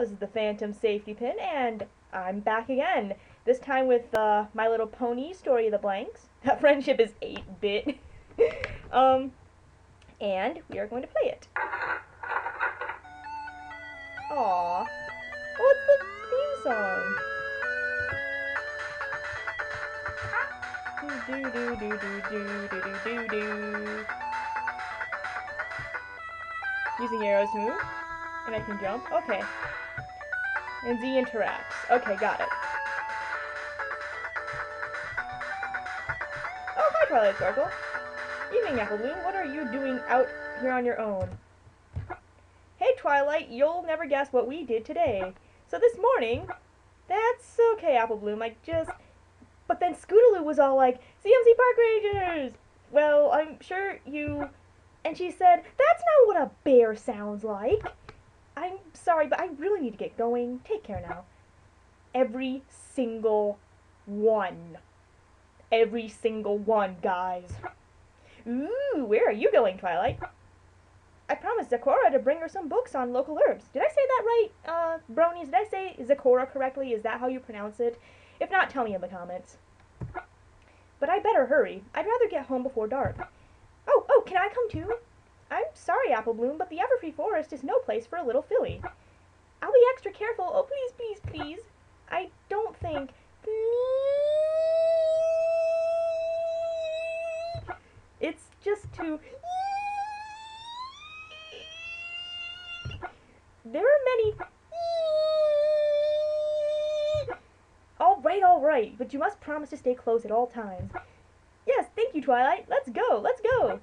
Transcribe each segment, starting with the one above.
This is the Phantom Safety Pin, and I'm back again. This time with uh, My Little Pony, Story of the Blanks. That friendship is 8-bit. um, and we are going to play it. Aww. It's the theme song. Do do do do do do do do do. Using arrows to move. And I can jump? Okay. And Z interacts. Okay, got it. Oh, hi, Twilight Sparkle. Evening, Apple Bloom. What are you doing out here on your own? Hey, Twilight, you'll never guess what we did today. So this morning, that's okay, Apple Bloom. I just... But then Scootaloo was all like, CMC Park Rangers! Well, I'm sure you... And she said, that's not what a bear sounds like. I'm sorry, but I really need to get going. Take care now. Every single one. Every single one, guys. Ooh, where are you going, Twilight? I promised Zecora to bring her some books on local herbs. Did I say that right, uh, bronies? Did I say Zecora correctly? Is that how you pronounce it? If not, tell me in the comments. But I better hurry. I'd rather get home before dark. Oh, oh, can I come too? I'm sorry, Apple Bloom, but the Everfree Forest is no place for a little filly. I'll be extra careful. Oh, please, please, please. I don't think... It's just too... There are many... All right, all right, but you must promise to stay close at all times. Yes, thank you, Twilight. Let's go, let's go.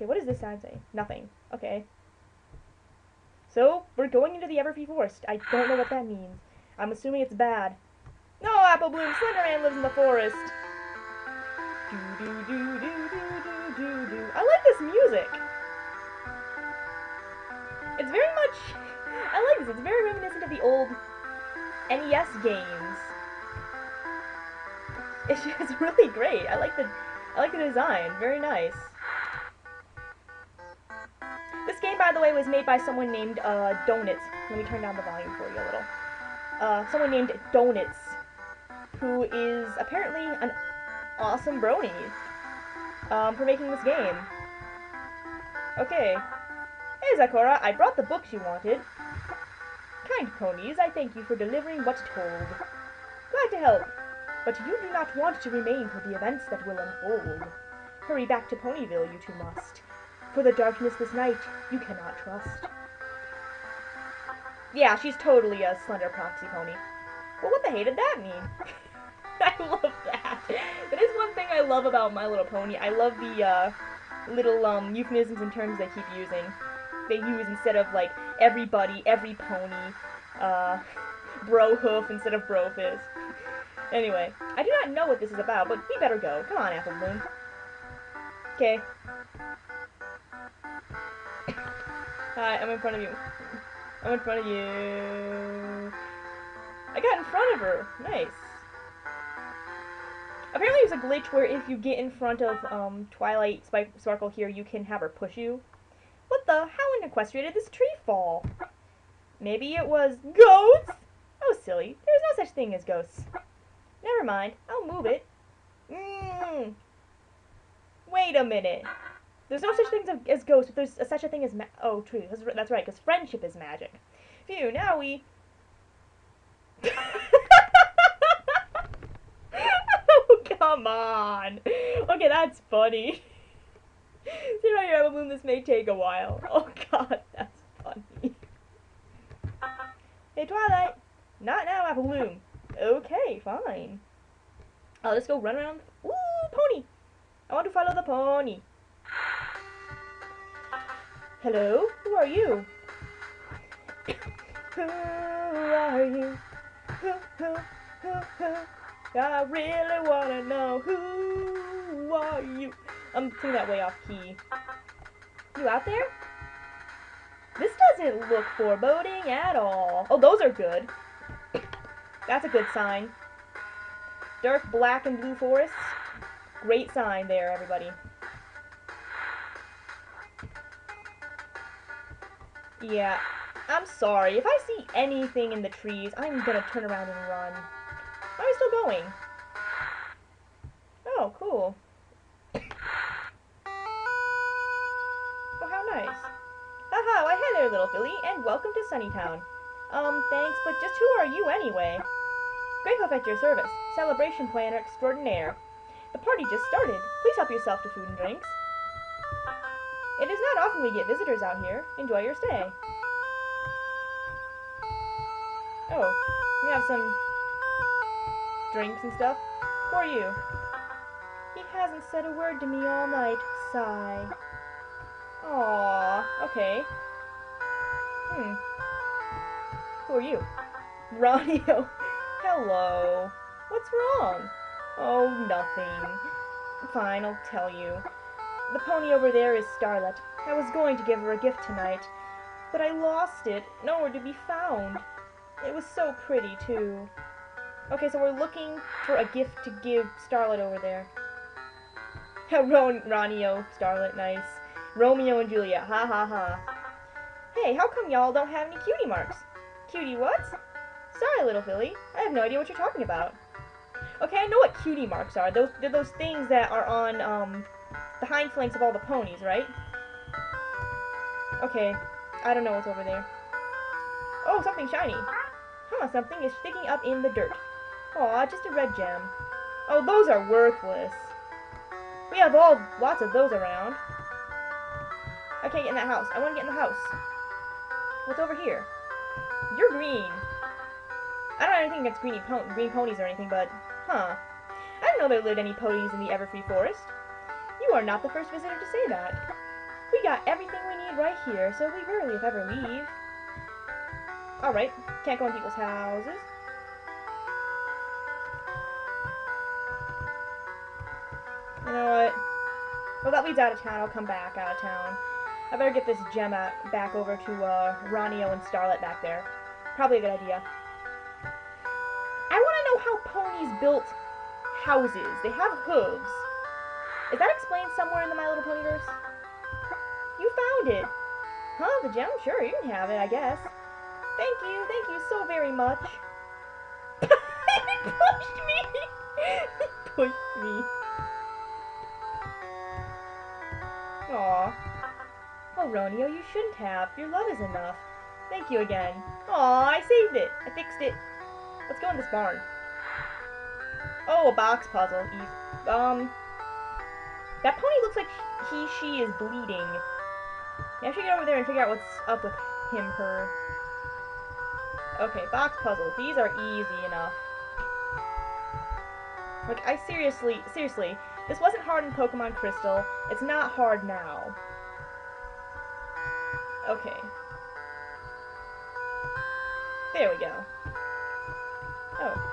Okay, what does this sign say? Nothing. Okay. So, we're going into the Everfree Forest. I don't know what that means. I'm assuming it's bad. No, Apple Bloom! Slenderman lives in the forest! Do do do do do do do. I like this music! It's very much... I like this. It's very reminiscent of the old NES games. It's, it's really great. I like the I like the design. Very nice. This game, by the way, was made by someone named uh, Donuts. Let me turn down the volume for you a little. Uh, someone named Donuts, who is apparently an awesome brony um, for making this game. Okay. Hey, Zecora, I brought the books you wanted. Kind ponies, I thank you for delivering what's told. Glad to help. But you do not want to remain for the events that will unfold. Hurry back to Ponyville, you two must. For the darkness this night you cannot trust. Yeah, she's totally a slender proxy pony. Well, what the hey did that mean? I love that. That is one thing I love about My Little Pony. I love the uh, little um, euphemisms and terms they keep using. They use instead of like everybody, every pony, uh, bro hoof instead of bro fizz. Anyway, I do not know what this is about, but we better go. Come on, Apple Bloom. Okay. Hi, I'm in front of you. I'm in front of you. I got in front of her. Nice. Apparently there's a glitch where if you get in front of um, Twilight Sparkle here, you can have her push you. What the? How in Equestria did this tree fall? Maybe it was ghosts? Oh, silly. There's no such thing as ghosts. Never mind. I'll move it. Mmm. Wait a minute. There's no such thing as ghosts, but there's a, such a thing as ma- Oh, true. That's, that's right, because friendship is magic. Phew, now we... oh, come on. Okay, that's funny. See how you're Moon, this may take a while. Oh god, that's funny. Hey, Twilight. Not now, Apple Bloom. Okay, fine. Oh, I'll just go run around. Ooh, pony. I want to follow the pony. Hello? Who are you? who are you? Who, who, who, who? I really wanna know who are you? I'm singing that way off key. You out there? This doesn't look foreboding at all. Oh, those are good. That's a good sign. Dark black and blue forests. Great sign there, everybody. Yeah. I'm sorry. If I see anything in the trees, I'm gonna turn around and run. Why are we still going? Oh, cool. Oh, how nice. Haha, why hey there, little filly, and welcome to Sunnytown. Um, thanks, but just who are you anyway? Great Puff at your service. Celebration planner extraordinaire. The party just started. Please help yourself to food and drinks. It is not often we get visitors out here. Enjoy your stay. Oh, we have some drinks and stuff. Are you? He hasn't said a word to me all night. Sigh. Aww, okay. Hmm. Who are you? Ronio. Hello. What's wrong? Oh, nothing. Fine, I'll tell you. The pony over there is Starlet. I was going to give her a gift tonight, but I lost it. Nowhere to be found. It was so pretty, too. Okay, so we're looking for a gift to give Starlet over there. Ron Ronio, Starlet, nice. Romeo and Juliet, ha ha ha. Hey, how come y'all don't have any cutie marks? Cutie what? Sorry, little filly. I have no idea what you're talking about. Okay, I know what cutie marks are. Those They're those things that are on um, the hind flanks of all the ponies, right? Okay, I don't know what's over there. Oh, something shiny. Huh, something is sticking up in the dirt. Aw, just a red gem. Oh, those are worthless. We have all lots of those around. I can't get in that house. I want to get in the house. What's over here? You're green. I don't have anything against greeny po green ponies or anything, but, huh. I didn't know there lived any ponies in the Everfree Forest. You are not the first visitor to say that. We got everything we need right here, so we rarely, if ever, leave. Alright, can't go in people's houses. You know what? Well, that leads out of town. I'll come back out of town. I better get this gem out, back over to uh, Ronio and Starlet back there. Probably a good idea. I want to know how ponies built houses. They have hooves. Is that explained somewhere in the My Little Ponyverse? You found it. Huh, the gem? Sure, you can have it, I guess. Thank you, thank you so very much. he pushed me! he pushed me. Aw. Oh, Ronio, you shouldn't have. Your love is enough. Thank you again. Aw, I saved it. I fixed it. Let's go in this barn. Oh, a box puzzle. Um, that pony looks like he, she is bleeding. I should get over there and figure out what's up with him, her. Okay, box puzzles. These are easy enough. Like, I seriously, seriously, this wasn't hard in Pokemon Crystal. It's not hard now. Okay. There we go. Oh.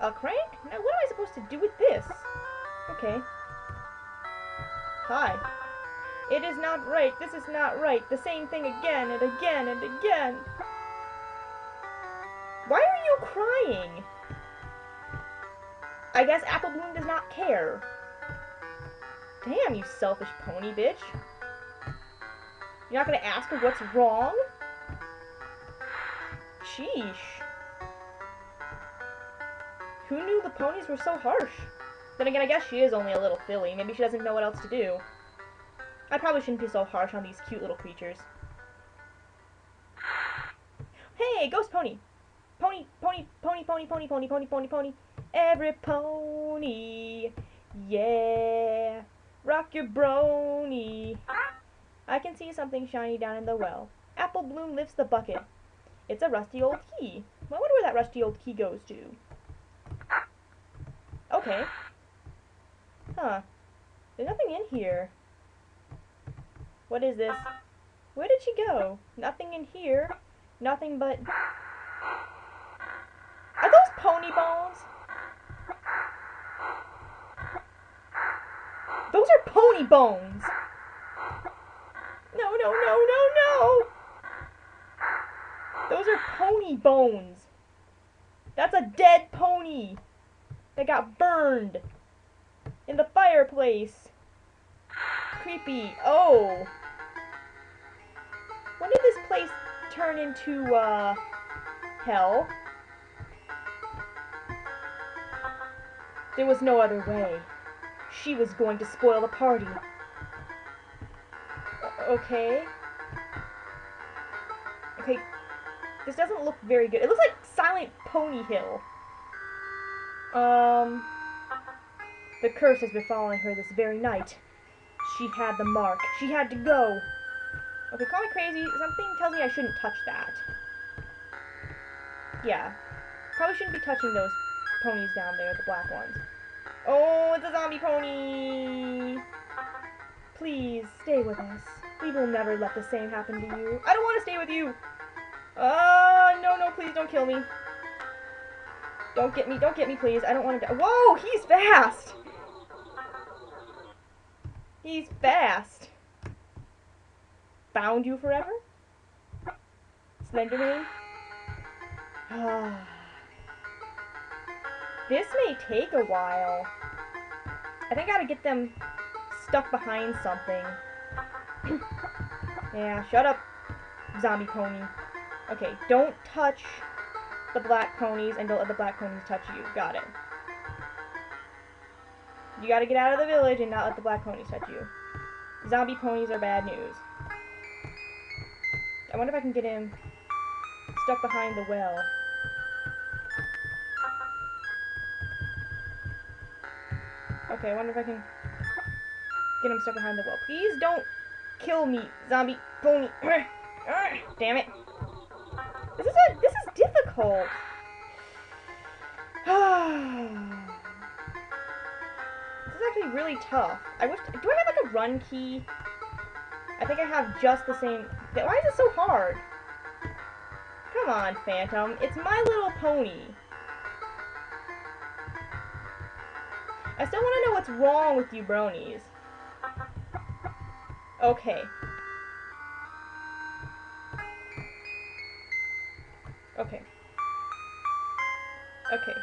A crank? Now what am I supposed to do with this? Okay. Hi. It is not right. This is not right. The same thing again and again and again. Why are you crying? I guess Apple Bloom does not care. Damn, you selfish pony bitch. You're not gonna ask her what's wrong? Sheesh. Who knew the ponies were so harsh? Then again, I guess she is only a little filly. Maybe she doesn't know what else to do. I probably shouldn't be so harsh on these cute little creatures. Hey, ghost pony! Pony, pony, pony, pony, pony, pony, pony, pony, pony. Every pony, yeah. Rock your brony. I can see something shiny down in the well. Apple Bloom lifts the bucket. It's a rusty old key. I wonder where that rusty old key goes to. Okay. Huh. There's nothing in here. What is this? Where did she go? Nothing in here. Nothing but... Are those pony bones? Those are pony bones! No, no, no, no, no! Those are pony bones! That's a dead pony! That got burned! In the fireplace! Creepy. Oh! When did this place turn into, uh, hell. There was no other way. She was going to spoil the party. Okay. Okay. This doesn't look very good. It looks like Silent Pony Hill. Um. The curse has befallen her this very night. She had the mark. She had to go. Okay, call me crazy. Something tells me I shouldn't touch that. Yeah. Probably shouldn't be touching those ponies down there, the black ones. Oh, it's a zombie pony! Please, stay with us. We will never let the same happen to you. I don't want to stay with you! Oh, no, no, please don't kill me. Don't get me, don't get me, please. I don't want to die. Whoa, he's fast! He's fast. Found you forever? Slenderman? This may take a while. I think I gotta get them stuck behind something. yeah, shut up, zombie pony. Okay, don't touch the black ponies and don't let the black ponies touch you. Got it. You gotta get out of the village and not let the black ponies touch you. Zombie ponies are bad news. I wonder if I can get him stuck behind the well. Okay, I wonder if I can get him stuck behind the well. Please don't kill me, zombie pony. Damn it. This is a this is difficult. is really tough. I wish do I have like a run key? I think I have just the same why is it so hard? Come on, Phantom. It's My Little Pony. I still want to know what's wrong with you bronies. Okay. Okay. Okay.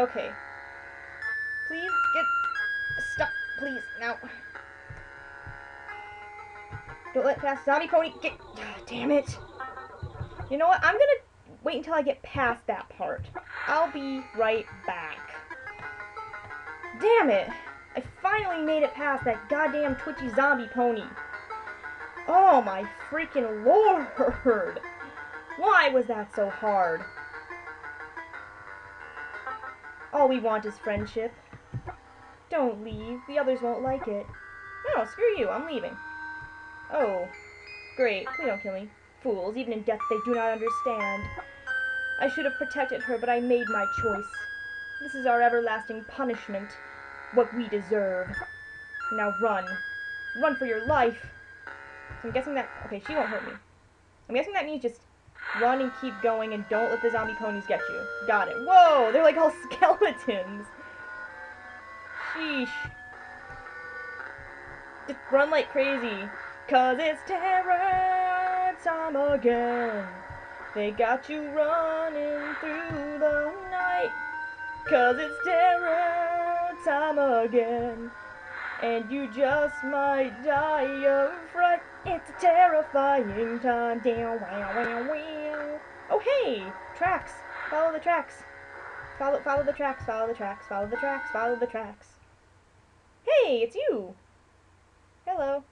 Okay. Please get stuck, please. Now. Don't let past zombie pony get. Damn it. You know what? I'm gonna wait until I get past that part. I'll be right back. Damn it! I finally made it past that goddamn twitchy zombie pony. Oh my freaking lord! Why was that so hard? All we want is friendship. Don't leave. The others won't like it. No, screw you. I'm leaving. Oh. Great. Please don't kill me. Fools. Even in death they do not understand. I should have protected her, but I made my choice. This is our everlasting punishment. What we deserve. Now run. Run for your life. So I'm guessing that... Okay, she won't hurt me. I'm guessing that means just run and keep going and don't let the zombie ponies get you. Got it. Whoa! They're like all skeletons. Sheesh. Just run like crazy. Cause it's terror time again. They got you running through the night. Cause it's terror time again. And you just might die of fright. It's a terrifying time. Down, wow, wow, wow. Oh, hey! Tracks. Follow the tracks. Follow, follow the tracks, follow the tracks, follow the tracks, follow the tracks. Hey, it's you! Hello.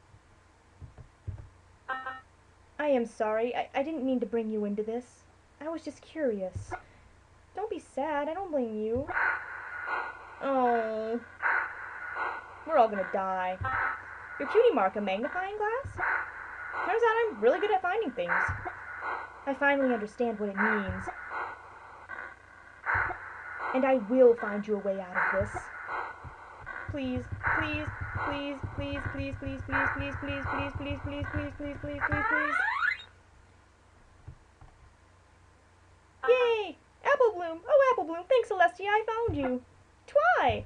I am sorry. I, I didn't mean to bring you into this. I was just curious. Don't be sad. I don't blame you. Oh. We're all gonna die. Your cutie mark, a magnifying glass? Turns out I'm really good at finding things. I finally understand what it means. And I will find you a way out of this. Please, please, please, please, please, please, please, please, please, please, please, please, please, please, please, please, please. Yay! Apple Bloom! Oh, Apple Bloom, thanks, Celestia, I found you. Twi!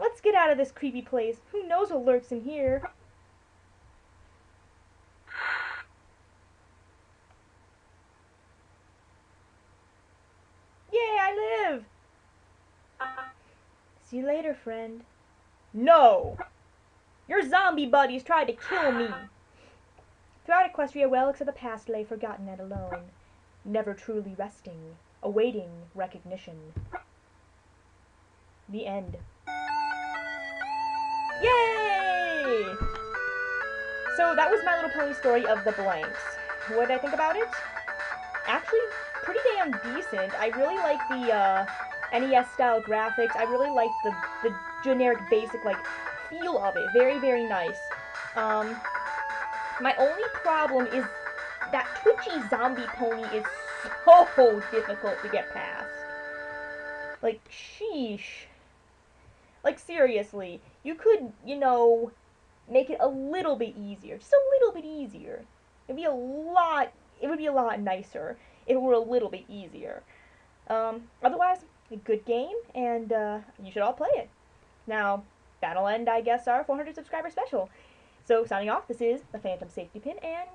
Let's get out of this creepy place. Who knows what lurks in here? Yay, I live! See you later, friend. No! Your zombie buddies tried to kill me. Throughout Equestria, relics of the past lay forgotten and alone, never truly resting, awaiting recognition. The end. Yay! So that was My Little Pony story of the blanks. What did I think about it? Actually, pretty damn decent. I really like the uh, NES style graphics. I really like the the generic basic like feel of it. Very very nice. Um, my only problem is that twitchy zombie pony is so difficult to get past. Like, sheesh. Like, seriously, you could, you know, make it a little bit easier. Just a little bit easier. It'd be a lot, it would be a lot nicer if it were a little bit easier. Um, otherwise, a good game, and uh, you should all play it. Now, that'll end, I guess, our 400 subscriber special. So, signing off, this is the Phantom Safety Pin, and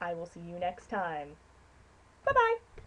I will see you next time. Bye-bye!